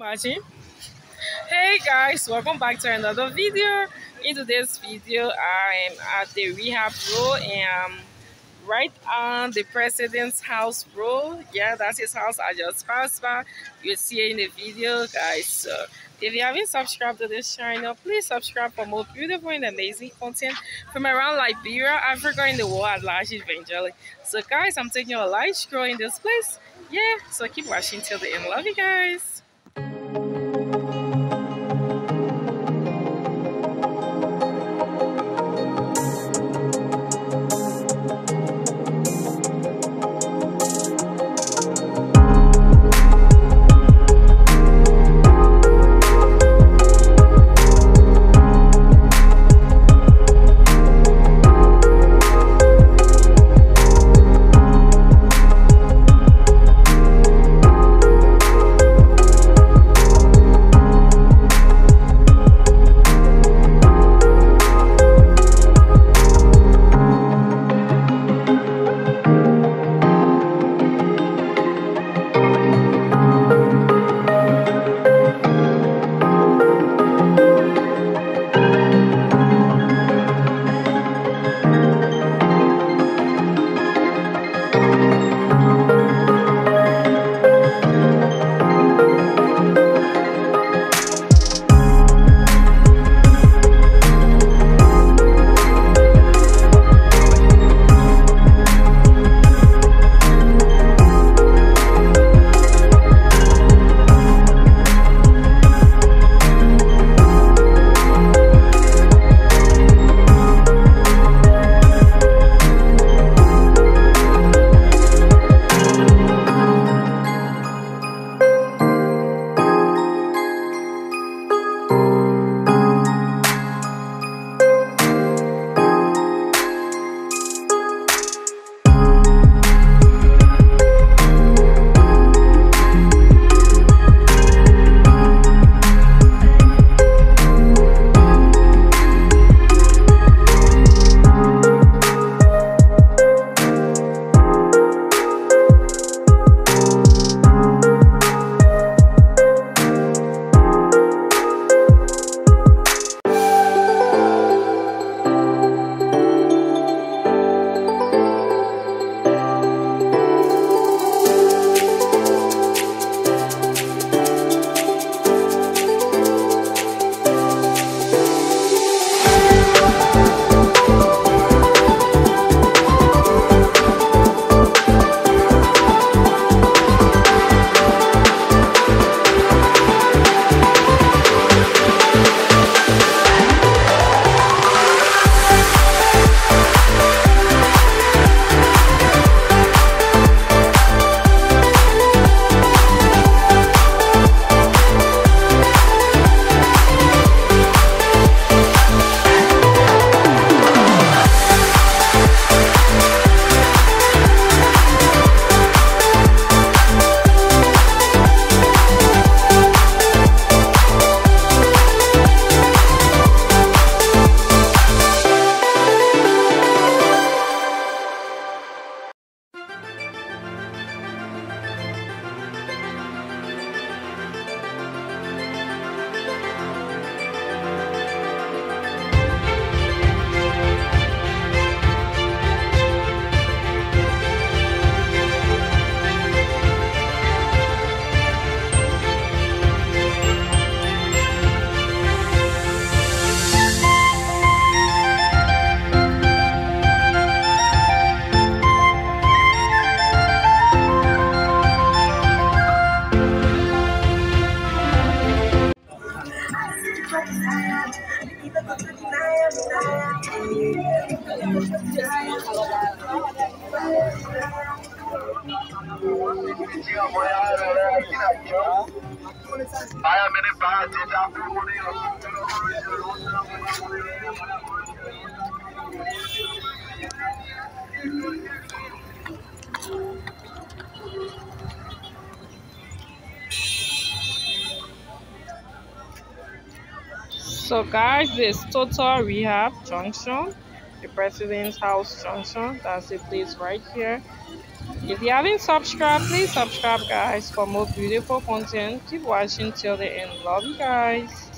Martin. Hey guys, welcome back to another video. In today's video, I am at the rehab road and I'm right on the president's house road. Yeah, that's his house. I just passed by. You'll see it in the video, guys. So if you haven't subscribed to this channel, please subscribe for more beautiful and amazing content from around Liberia, Africa, and the world at large eventually. So guys, I'm taking a light stroll in this place. Yeah, so keep watching till the end. Love you guys. So guys, this Total Rehab Junction, the President's House Junction. That's the place right here. If you haven't subscribed please subscribe guys for more beautiful content. Keep watching till the end. Love you guys